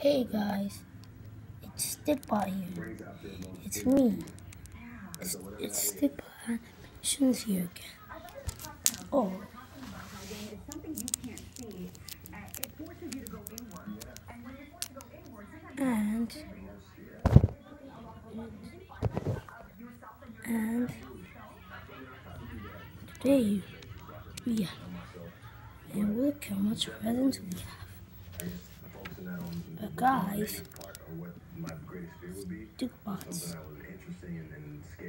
Hey guys, it's Stikbot here. It's me. It's, it's Stikbot Animations here again. Oh. And and today we have and look how much presents we have. But guys, Stikbots.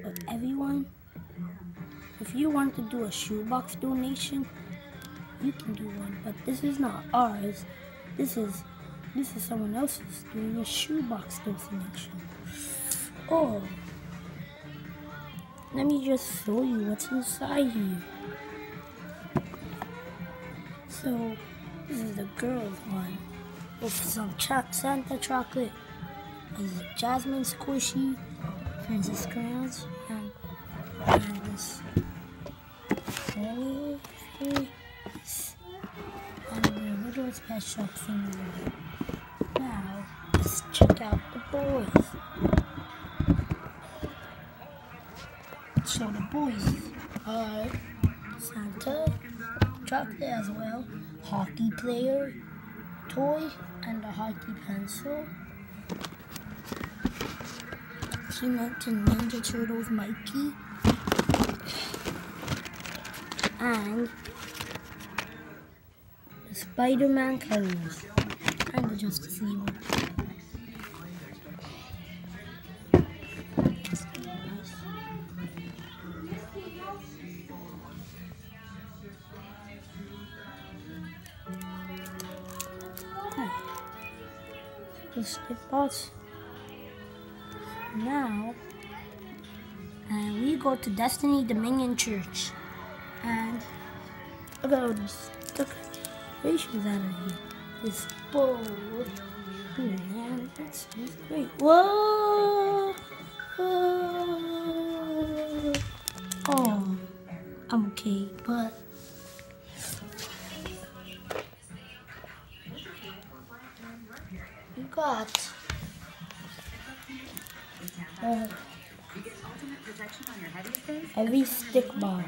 But everyone, if you want to do a shoebox donation, you can do one. But this is not ours. This is this is someone else's doing a shoebox donation. Oh, let me just show you what's inside here. So, this is the girls one with some cho Santa chocolate, a jasmine squishy, princess crayons, and, and this Holy and the little shop thing. Now, let's check out the boys. So the boys are Santa, chocolate as well, hockey player, toy, and a hockey pencil. Teenage and Ninja Turtles Mikey. And the Spider-Man colors. And the Justice League. The Stikbots. Now, and we go to Destiny Dominion Church. And look at all these decorations out of here. This bowl. Man, that's, great. Whoa! Oh, I'm okay, but. Got. Uh, every stick bar.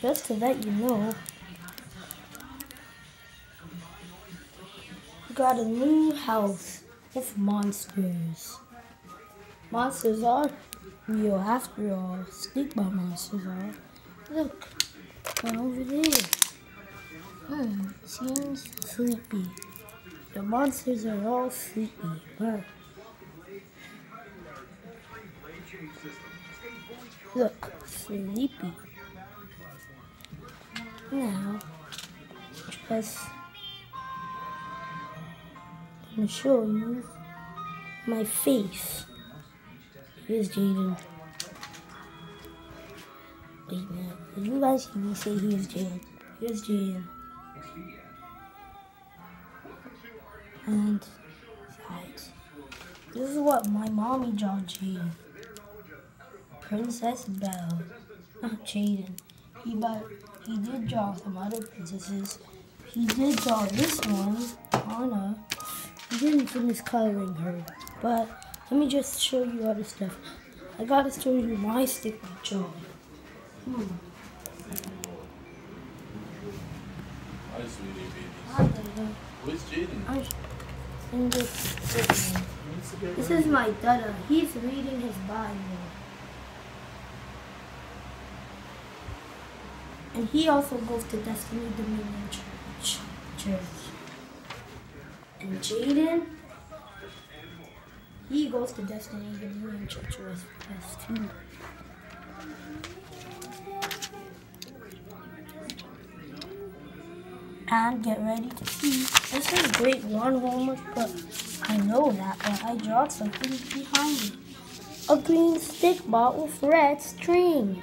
Just to let you know, we got a new house with monsters. Monsters are real after all. Stick bar monsters are. Look, one over there. Hmm, seems sleepy. The monsters are all sleepy, but look, sleepy. Now, just gonna show you my face. Here's Jaden. Wait minute. You guys me say here's Jaden? Here's Jaden. And this is what my mommy draw Jaden. Princess Belle. Not Jaden. He but he did draw some other princesses. He did draw this one, Anna. He didn't finish coloring her. But let me just show you other stuff. I gotta show you my stick draw. Hmm. Hi, sweetie baby. Hi, Dada. Where's Jaden? In this. This is my Dada. He's reading his Bible. And he also goes to Destiny Dominion Church. Church. And Jaden, he goes to Destiny Dominion Church with us too. And get ready to see. This is great one homework, but I know that, but I draw something behind me. A green stick bot with red string.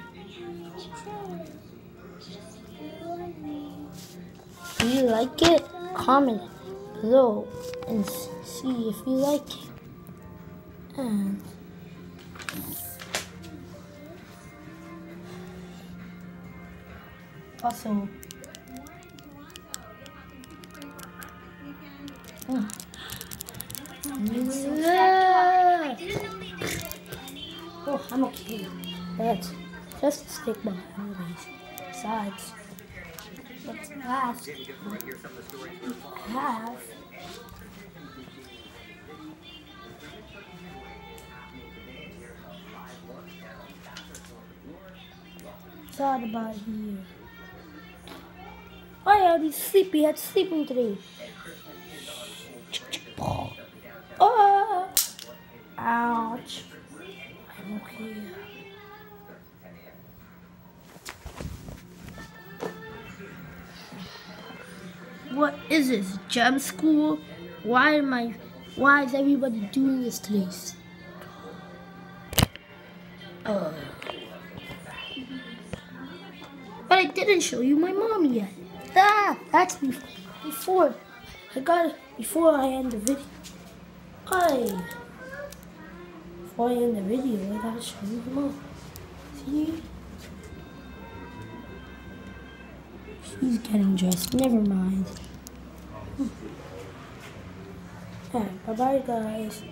Do you like it? Comment below and see if you like it. And also, I'm okay. That's just stick ball, anyways. Besides, what's last? Have. Thought about here. Oh yeah, he's sleepy. Had sleeping today. Oh, ouch. What is this? Gem school? Why am I? Why is everybody doing this today? Uh, but I didn't show you my mom yet. Ah, that's bef- before. I got before I end the video. I before I end the video, I gotta show you my mom. See? She's getting dressed. Never mind. Bye bye guys.